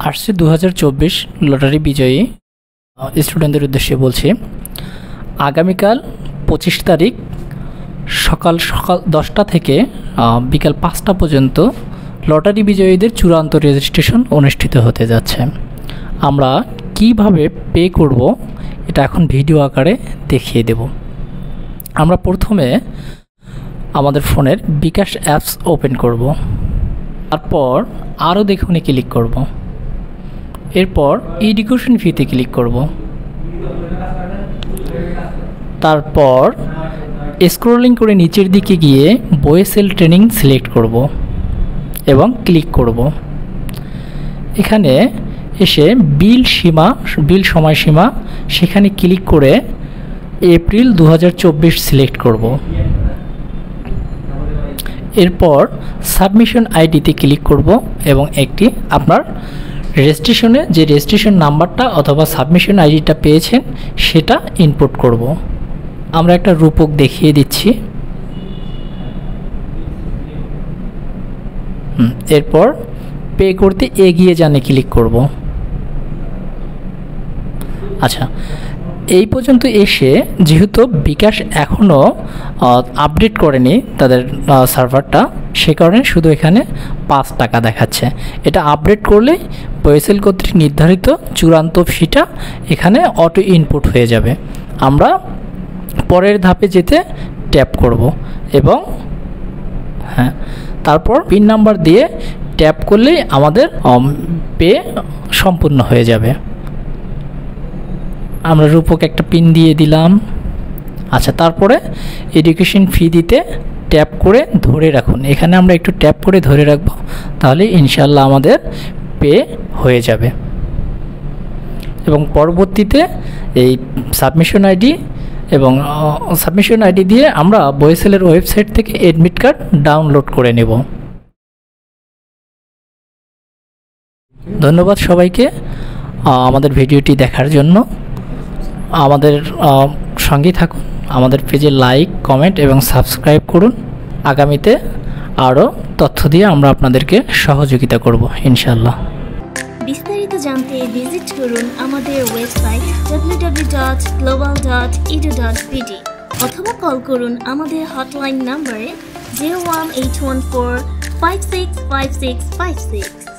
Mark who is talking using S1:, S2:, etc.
S1: আসছে দু হাজার চব্বিশ লটারি বিজয়ী স্টুডেন্টদের উদ্দেশ্যে বলছি। আগামীকাল পঁচিশ তারিখ সকাল সকাল দশটা থেকে বিকাল পাঁচটা পর্যন্ত লটারি বিজয়ীদের চূড়ান্ত রেজিস্ট্রেশন অনুষ্ঠিত হতে যাচ্ছে। আমরা কীভাবে পে করব, এটা এখন ভিডিও আকারে দেখিয়ে দেব। আমরা প্রথমে আমাদের ফোনের বিকাশ অ্যাপস ওপেন করব। তারপর আরও দেখুনে ক্লিক করব। এরপর এডুকেশন ফিতে ক্লিক করব। তারপর স্ক্রোলিং করে নিচের দিকে গিয়ে বয়েসেল ট্রেনিং সিলেক্ট করব এবং ক্লিক করব। এখানে এসে বিল সীমা বিল সময়সীমা সেখানে ক্লিক করে এপ্রিল দু হাজার চব্বিশ সিলেক্ট করব। এরপর সাবমিশন আইডিতে ক্লিক করব এবং একটি আপনার রেজিস্ট্রেশনে যে রেজিস্ট্রেশন নাম্বারটা অথবা সাবমিশন আইডিটা পেয়েছেন, সেটা ইনপুট করব। আমরা একটা রূপক দেখিয়ে দিচ্ছি। এরপর পে করতে এগিয়ে জানে ক্লিক করব। আচ্ছা এই পর্যন্ত এসে যেহেতু বিকাশ এখনও আপডেট করেনি তাদের সার্ভারটা সে কারণে শুধু এখানে পাঁচ টাকা দেখাচ্ছে। এটা আপডেট করলে পয়েসেল কর্তৃক নির্ধারিত চূড়ান্ত ফিটা এখানে অটো ইনপুট হয়ে যাবে। আমরা পরের ধাপে যেতে ট্যাপ করব এবং হ্যাঁ তারপর পিন নাম্বার দিয়ে ট্যাপ করলেই আমাদের পে সম্পূর্ণ হয়ে যাবে। আমরা রূপক একটা পিন দিয়ে দিলাম। আচ্ছা তারপরে এডুকেশন ফি দিতে ট্যাপ করে ধরে রাখুন। এখানে আমরা একটু ট্যাপ করে ধরে রাখব, তাহলে ইনশাল্লাহ আমাদের পে হয়ে যাবে। এবং পরবর্তীতে এই সাবমিশন আইডি এবং সাবমিশন আইডি দিয়ে আমরা বয়েসেলের ওয়েবসাইট থেকে এডমিট কার্ড ডাউনলোড করে নেব। ধন্যবাদ সবাইকে আমাদের ভিডিওটি দেখার জন্য। আমাদের সঙ্গেই থাকুন। আমাদের পেজে লাইক কমেন্ট এবং সাবস্ক্রাইব করুন। আগামীতে আরও তথ্য দিয়ে আমরা আপনাদেরকে সহযোগিতা করব ইনশাল্লাহ
S2: বিস্তারিত জানতে ভিজিট করুন আমাদের ওয়েবসাইট অথবা কল করুন আমাদের হটলাইন নম্বরে zero one eight one four five six five six five six